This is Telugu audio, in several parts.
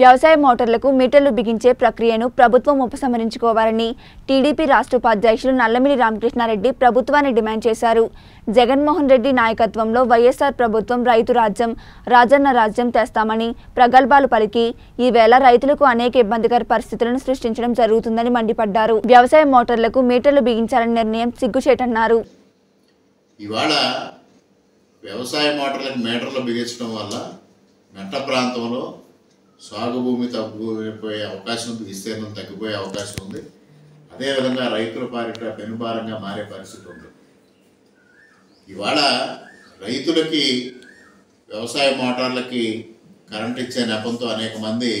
వ్యవసాయ మోటార్లకు మీటర్లు బిగించే ప్రక్రియను ప్రభుత్వం ఉపసంహరించుకోవాలని టీడీపీ రాష్ట్ర ఉపాధ్యక్షులు నల్లమిడి రామకృష్ణారెడ్డి ప్రభుత్వాన్ని డిమాండ్ చేశారు. జగన్మోహన్ రెడ్డి నాయకత్వంలో వైఎస్ఆర్ ప్రభుత్వం రైతు రాజ్యం రాజన్న రాజ్యం తెస్తామని ప్రగల్భాలు పలికి ఈవేళ రైతులకు అనేక ఇబ్బందికర పరిస్థితులను సృష్టించడం జరుగుతుందని మండిపడ్డారు. వ్యవసాయ మోటార్లకు మీటర్లు బిగించాలని నిర్ణయం సిగ్గుచేటన్నారు. ఇవాళ వ్యవసాయ మోటార్లకు మీటర్లు బిగించడం వల్ల మెట్ట ప్రాంతంలో సాగు భూమి తగ్గిపోయే అవకాశం ఉంది విస్తీర్ణం తగ్గిపోయే అవకాశం ఉంది. అదేవిధంగా రైతుల పారిట పెనుభారంగా మారే పరిస్థితి ఉంది. ఇవాళ రైతులకి వ్యవసాయ మోటార్లకి కరెంట్ ఇచ్చే నెపంతో అనేక మంది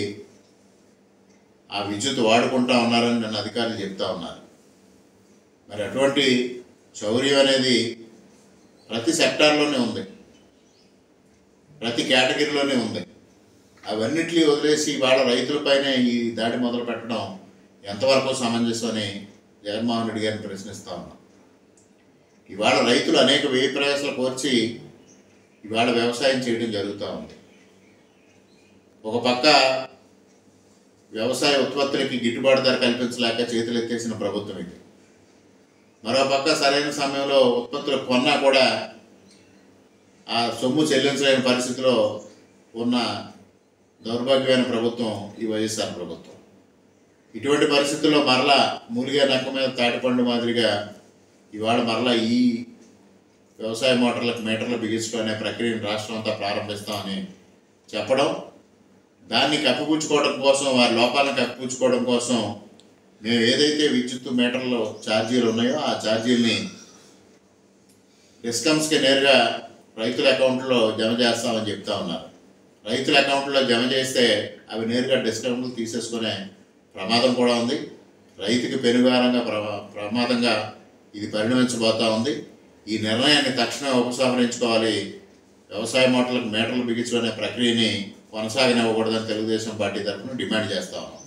ఆ విద్యుత్ వాడుకుంటా ఉన్నారని నన్ను అధికారులు చెప్తా ఉన్నారు. మరి అటువంటి చౌర్యం అనేది ప్రతి సెక్టార్లోనే ఉంది. ప్రతి కేటగిరీలోనే ఉంది. అవన్నిటినీ వదిలేసి ఇవాళ రైతులపైనే ఈ దాడి మొదలు పెట్టడం ఎంతవరకు సమంజసం అని జగన్మోహన్ రెడ్డి గారిని ప్రశ్నిస్తా ఉన్నాం. ఇవాళ రైతులు అనేక వ్యయ ప్రయాసాలు కోర్చి ఇవాళ వ్యవసాయం చేయడం జరుగుతూ ఉంది. ఒక పక్క వ్యవసాయ ఉత్పత్తులకి గిట్టుబాటు ధర కల్పించలేక చేతులు ఎత్తేసిన ప్రభుత్వం ఇది. మరో పక్క సరైన సమయంలో ఉత్పత్తులు కొన్నా కూడా ఆ సొమ్ము చెల్లించలేని పరిస్థితిలో ఉన్న దౌర్భాగ్యమైన ప్రభుత్వం ఈ వైఎస్ఆర్ ప్రభుత్వం. ఇటువంటి పరిస్థితుల్లో మరలా మూలిగా నక్క మీద తాటిపండు మాదిరిగా ఇవాళ మరలా ఈ వ్యవసాయ మోటార్లకు మీటర్లు బిగించుకునే ప్రక్రియను రాష్ట్రం అంతా ప్రారంభిస్తామని చెప్పడం దాన్ని కప్పిపుచ్చుకోవడం కోసం వారి లోపాలను కప్పిపుచ్చుకోవడం కోసం మేము ఏదైతే విద్యుత్ మీటర్లో ఛార్జీలు ఉన్నాయో ఆ ఛార్జీల్ని డిస్కమ్స్కి నేరుగా రైతుల అకౌంట్లో జమ చేస్తామని చెప్తా ఉన్నారు. రైతుల అకౌంట్లో జమ చేస్తే అవి నేరుగా డిస్కౌంట్లు తీసేసుకునే ప్రమాదం కూడా ఉంది. రైతుకి పెనుగారంగా ప్రమా ప్రమాదంగా ఇది పరిణమించబోతూ ఉంది. ఈ నిర్ణయాన్ని తక్షణమే ఉపసంహరించుకోవాలి. వ్యవసాయ మోటార్లకు మీటర్లు బిగించుకునే ప్రక్రియని కొనసాగనివ్వకూడదని తెలుగుదేశం పార్టీ తరఫున డిమాండ్ చేస్తా ఉన్నాం.